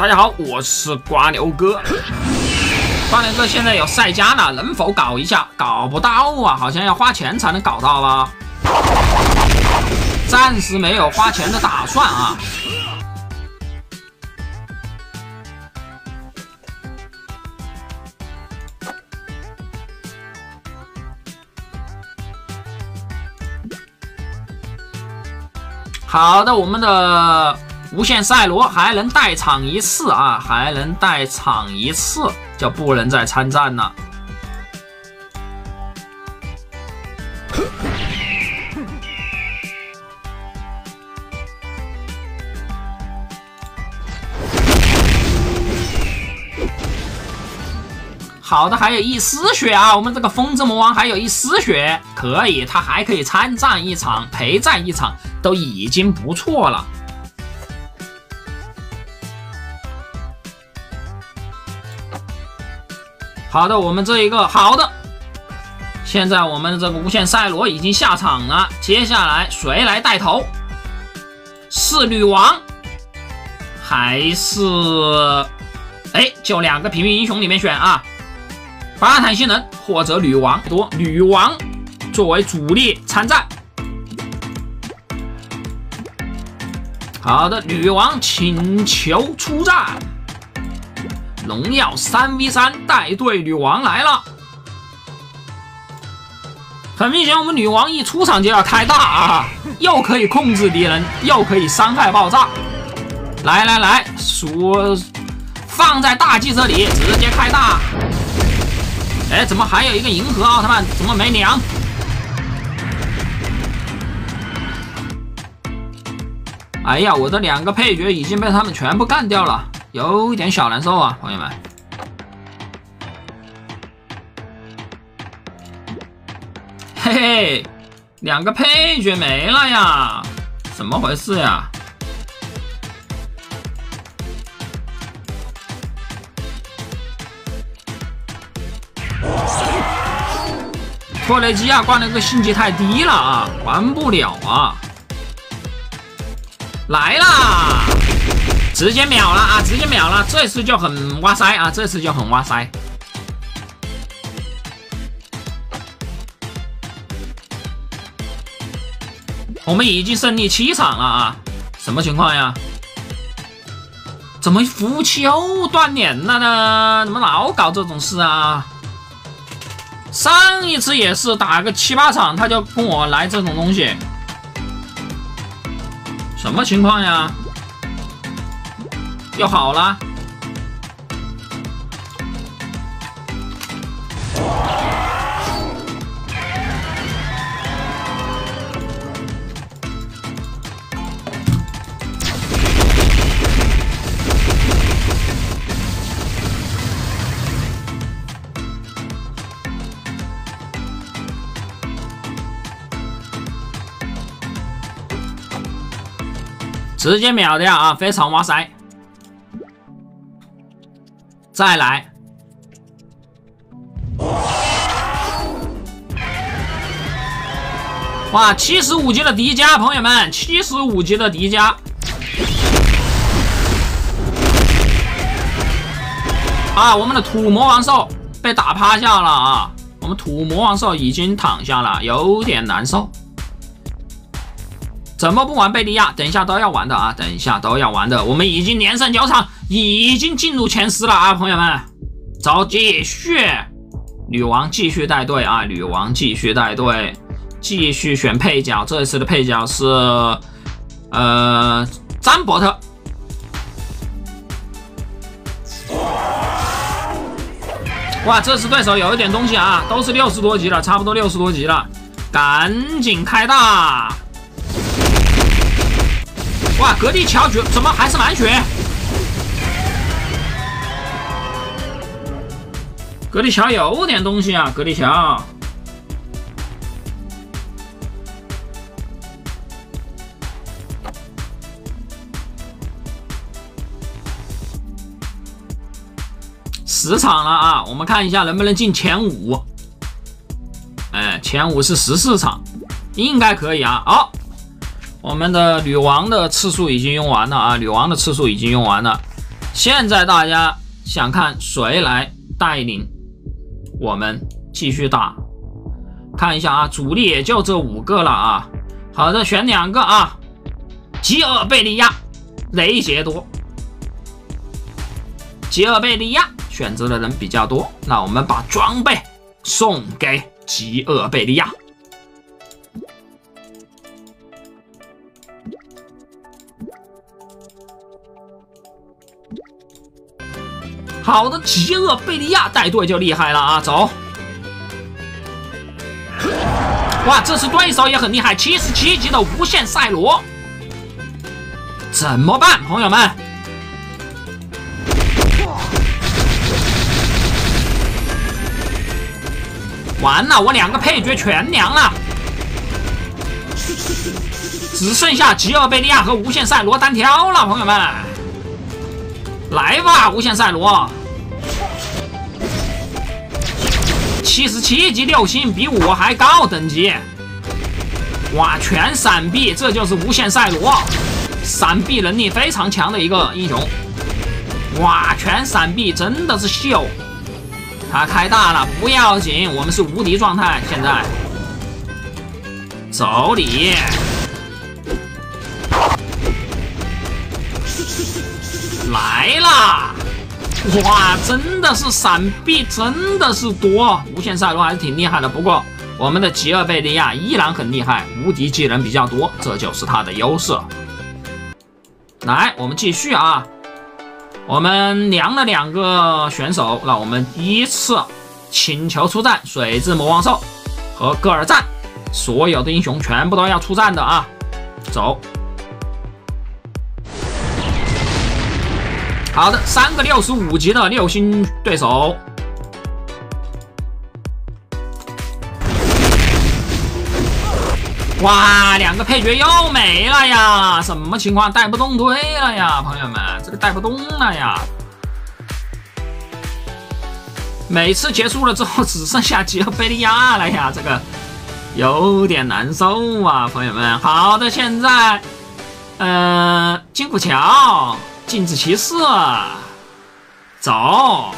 大家好，我是瓜牛哥。瓜牛哥现在有赛迦了，能否搞一下？搞不到啊，好像要花钱才能搞到吧。暂时没有花钱的打算啊。好的，我们的无限赛罗还能代场一次啊，还能代场一次，就不能再参战了。好的，还有一丝血啊！我们这个风之魔王还有一丝血，可以，他还可以参战一场，陪战一场。都已经不错了。好的，我们这一个好的，现在我们这个无限赛罗已经下场了。接下来谁来带头？是女王，还是？哎，就两个平民英雄里面选啊，巴坦星人或者女王多，女王作为主力参战。好的，女王请求出战，荣耀三 v 三带队女王来了。很明显，我们女王一出场就要开大啊，又可以控制敌人，又可以伤害爆炸。来来来，说放在大 G 这里，直接开大。哎，怎么还有一个银河奥特曼？怎么没娘？哎呀，我的两个配角已经被他们全部干掉了，有点小难受啊，朋友们。嘿嘿，两个配角没了呀，怎么回事呀？托雷基亚挂那个星级太低了啊，玩不了啊。来啦！直接秒了啊！直接秒了，这次就很哇塞啊！这次就很哇塞。我们已经胜利七场了啊！什么情况呀？怎么服务器又断连了呢？怎么老搞这种事啊？上一次也是打个七八场，他就跟我来这种东西。什么情况呀？就好了。直接秒掉啊！非常哇塞！再来！哇，七十五级的迪迦，朋友们，七十五级的迪迦！啊，我们的土魔王兽被打趴下了啊！我们土魔王兽已经躺下了，有点难受。怎么不玩贝利亚？等一下都要玩的啊！等一下都要玩的。我们已经连胜九场，已经进入前十了啊，朋友们，走继续。女王继续带队啊！女王继续带队，继续选配角。这次的配角是呃詹伯特。哇，这次对手有一点东西啊，都是六十多级了，差不多六十多级了，赶紧开大！哇，格力乔怎怎么还是满血？格力乔有点东西啊，格力乔。十场了啊，我们看一下能不能进前五。哎，前五是十四场，应该可以啊。好。我们的女王的次数已经用完了啊！女王的次数已经用完了，现在大家想看谁来带领我们继续打？看一下啊，主力也就这五个了啊。好的，选两个啊，吉尔贝利亚、雷杰多。吉尔贝利亚选择的人比较多，那我们把装备送给吉尔贝利亚。好的，极恶贝利亚带队就厉害了啊！走，哇，这次对手也很厉害，七十七级的无限赛罗，怎么办，朋友们？完了，我两个配角全凉了，只剩下极恶贝利亚和无限赛罗单挑了，朋友们，来吧，无限赛罗。七十七级六星比我还高等级，哇！全闪避，这就是无限赛罗，闪避能力非常强的一个英雄。哇！全闪避真的是秀，他开大了不要紧，我们是无敌状态。现在走你，来啦！哇，真的是闪避，真的是多。无限赛罗还是挺厉害的，不过我们的吉尔贝利亚依然很厉害，无敌技能比较多，这就是他的优势。来，我们继续啊，我们量了两个选手，那我们依次请求出战水之魔王兽和戈尔赞，所有的英雄全部都要出战的啊，走。好的，三个六十五级的六星对手，哇，两个配角又没了呀！什么情况？带不动队了呀，朋友们，这个带不动了呀！每次结束了之后，只剩下吉尔贝利亚了呀，这个有点难受啊，朋友们。好的，现在，呃，金古桥。禁止骑士，走。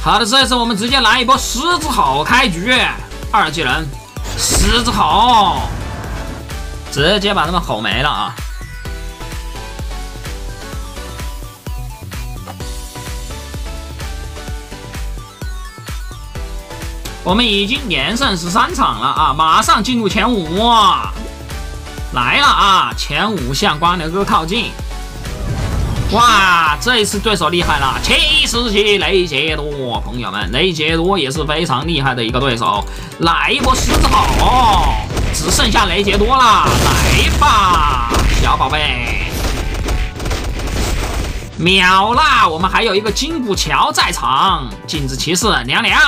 好的，这次我们直接来一波狮子吼开局，二技能狮子吼，直接把他们吼没了啊！我们已经连胜十三场了啊，马上进入前五，来了啊！前五向光牛哥靠近。哇，这一次对手厉害了，七十级雷杰多，朋友们，雷杰多也是非常厉害的一个对手。来一波狮子吼，只剩下雷杰多了，来吧，小宝贝，秒啦！我们还有一个金古桥在场，镜子骑士凉凉。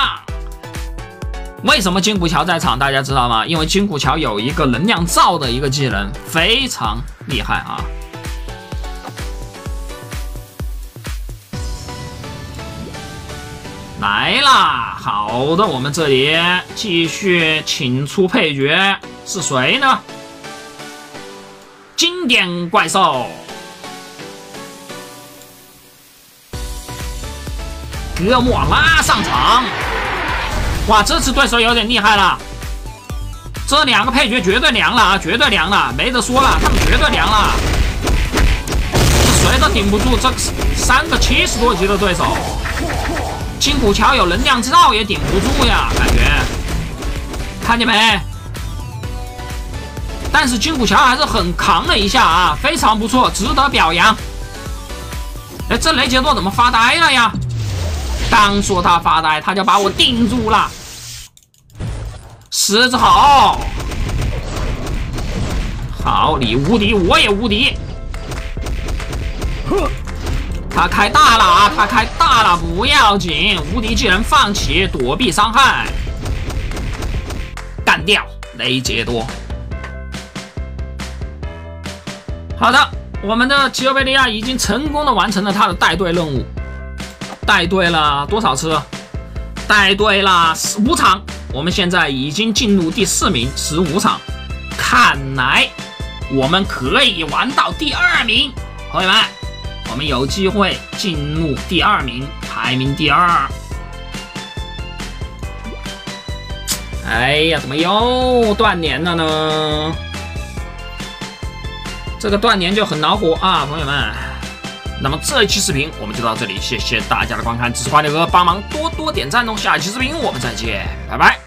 为什么金古桥在场？大家知道吗？因为金古桥有一个能量罩的一个技能，非常厉害啊！来啦，好的，我们这里继续请出配角，是谁呢？经典怪兽，哥莫拉上场。哇，这次对手有点厉害了，这两个配角绝对凉了啊，绝对凉了，没得说了，他们绝对凉了，这谁都顶不住这三个七十多级的对手。金古桥有能量罩也顶不住呀，感觉，看见没？但是金古桥还是很扛了一下啊，非常不错，值得表扬。哎，这雷杰多怎么发呆了呀？刚说他发呆，他就把我定住了。狮子吼，好，你无敌，我也无敌。他开大了啊，他开大了，不要紧，无敌技能放起，躲避伤害，干掉雷杰多。好的，我们的吉欧贝利亚已经成功的完成了他的带队任务。带队了多少次？带队了十五场，我们现在已经进入第四名，十五场。看来我们可以玩到第二名，朋友们，我们有机会进入第二名，排名第二。哎呀，怎么又断连了呢？这个断连就很恼火啊，朋友们。那么这一期视频我们就到这里，谢谢大家的观看，支持花牛哥帮忙多多点赞哦。下期视频我们再见，拜拜。